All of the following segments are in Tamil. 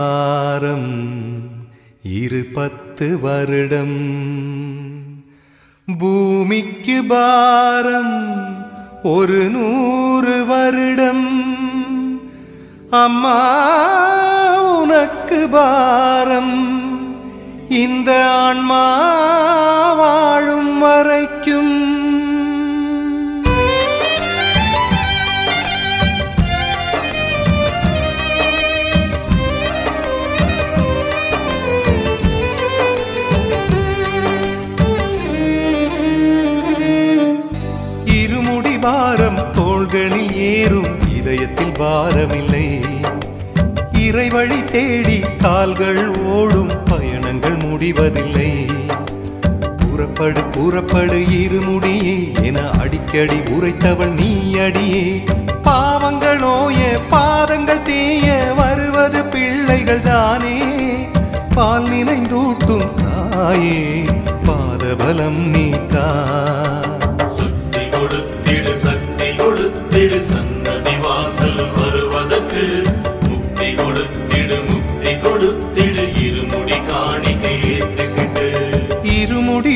வாரம் இரு பத்து வருடம். பூமிக்கு பாரம் ஒரு நூறு வருடம். அம்மா உனக்கு பாரம் இந்த ஆன்மா வாழும் வரைக்கும். பாரம் தோள்களில் ஏறும் இதயத்தில் பாரமில்லை. இறைவழி தேடி கால்கள் ஓடும் பயணங்கள் முடிவதில்லை. புறப்படு புறப்படு இருமுடியே என அடிக்கடி உரைத்தவள் நீ அடியே பாவங்கள் நோய பாதங்கள் தேய வருவது பிள்ளைகள் தானே. பால் நினைந்தூட்டும் தாயே பாதபலம் நீ தான்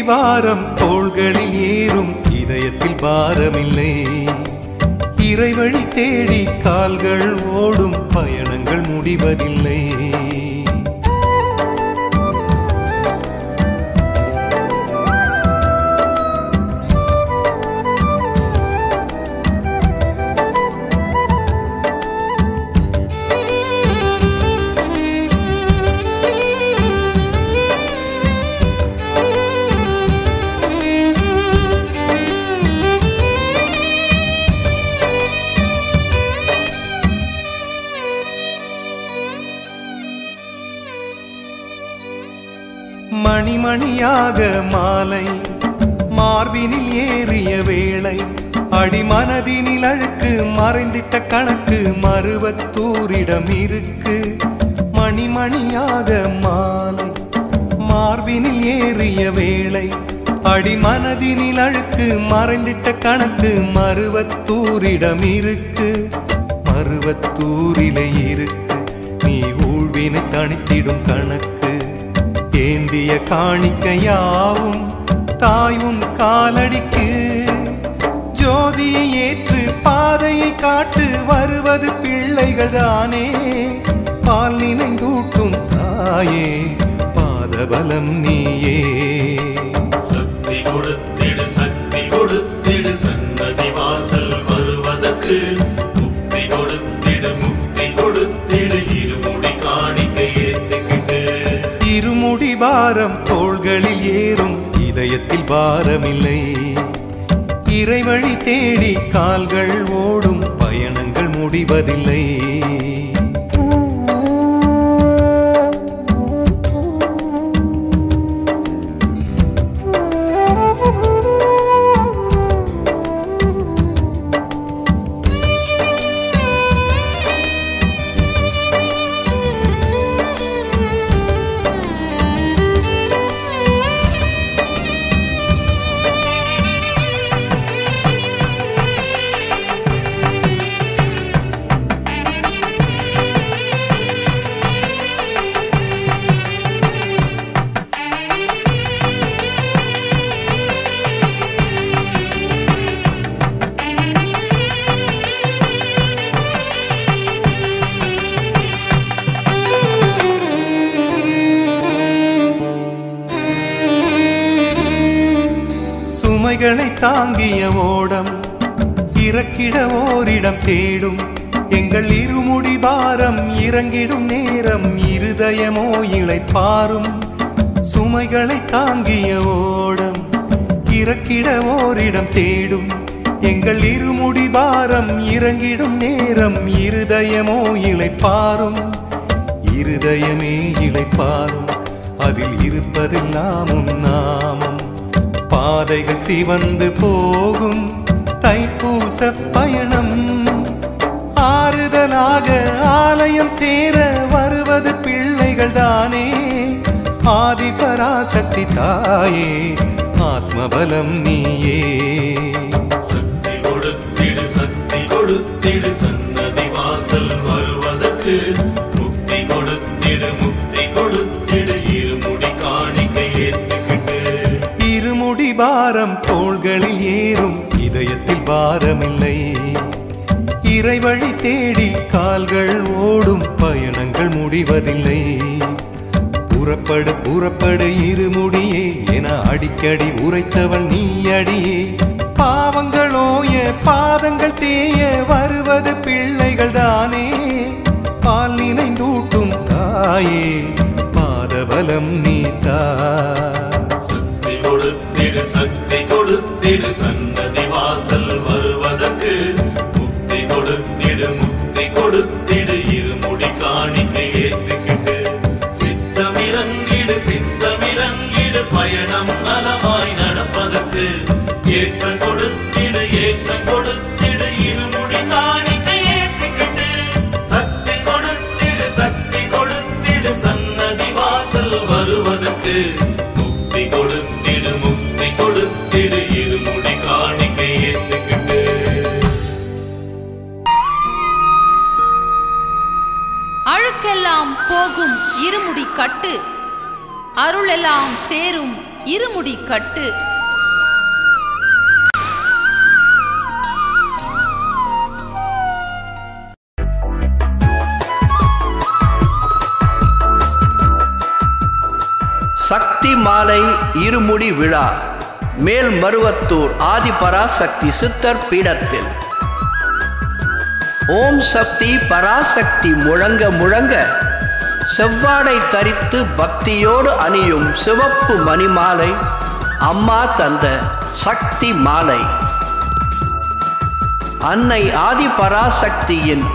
இருமுடி வாரம் தோள்களில் ஏறும் இதயத்தில் பாரமில்லை. இறைவழி தேடி கால்கள் ஓடும் பயணங்கள் முடிவதில்லை. மணிமணியாக மாலை. மார்பினில் ஏறிய வேளை அடிமனதினில் அழுக்கு மறைந்திட்ட கணக்கு மருவத்தூரிடம் இருக்கு. மணிமணியாக மாலை மார்பினில் ஏறிய வேளை அடிமனதினில் அழுக்கு மறைந்திட்ட கணக்கு மருவத்தூரிடம் இருக்கு. மருவத்தூரிலே இருக்கு நீ ஊழ்வினை தனித்திடும் கணக்கு. ஏந்திய காணிக்கையாவும் தாயும் காலடிக்கு. ஜோதியை ஏற்று பாதையை காட்டு வருவது பிள்ளைகள் தானே. பால் நினைந்தூட்டும் தாயே பாதபலம் நீயே. சக்தி கொடுத்திடு பாரம் தோள்களில் ஏறும் இதயத்தில் பாரமில்லை. இறைவழி தேடி கால்கள் ஓடும் பயணங்கள் முடிவதில்லை. சுமைகளை தாங்கிய ஓடம் இறக்கிட ஓரிடம் தேடும். எங்கள் இருமுடி பாரம் இறங்கிடும் நேரம் இருதயமோ இளைப்பாரும் சுமைகளை தாங்கிய ஓடம் இறக்கிட ஓரிடம் தேடும். எங்கள் இருமுடி பாரம் இறங்கிடும் நேரம் இருதயமோ இளைப்பாரும் இருதயமே இளைப்பாரும் அதில் இருப்பதெல்லாமும் நான் பாதைகள் சிவந்து போகும் தைப்பூச பயணம். ஆறுதலாக ஆலயம் சேர வருவது பிள்ளைகள் தானே. ஆதி பராசக்தி தாயே ஆத்மபலம் நீயே. சக்தி கொடுத்திடு சக்தி கொடுத்திடு சன்னதி கொடுத்திடு பாரம் தோள்களில் ஏறும். இதயத்தில் பாரமில்லை. இறைவழி தேடி கால்கள் ஓடும். பயணங்கள் முடிவதில்லை. புறப்படு புறப்படு இருமுடியே. என அடிக்கடி உரைத்தவள் நீ அடியே பாவங்களோய பாதங்கள் தேய வருவது பிள்ளைகள் தானே. பால் நினைந்தூட்டும் தாயே. பாதபலம் நீ தா ஏற்றம் கொடுத்திட ஏற்றம் கொடுத்திட. இருமுடி காணிக்கை ஏத்துக்கிட்டு சக்தி கொடுத்திடு சக்தி கொடுத்திடு. சன்னதி வாசல் வருவதற்கு முக்தி கொடுத்திடு முக்தி கொடுத்திடு. இருமுடி காணிக்கை ஏத்துக்கிட்டு. அழுக்கெல்லாம் போகும் இருமுடி கட்டு அருளெல்லாம் சேரும் இருமுடி கட்டு. சக்தி மாலை இருமுடி விழா மேல் மருவத்தூர் ஆதிபராசக்தி சித்தர் பீடத்தில். ஓம் சக்தி பராசக்தி முழங்க முழங்க செவ்வாடை தரித்து பக்தியோடு அணியும் சிவப்பு மணிமாலை அம்மா தந்த சக்தி மாலை. அன்னை ஆதிபராசக்தியின்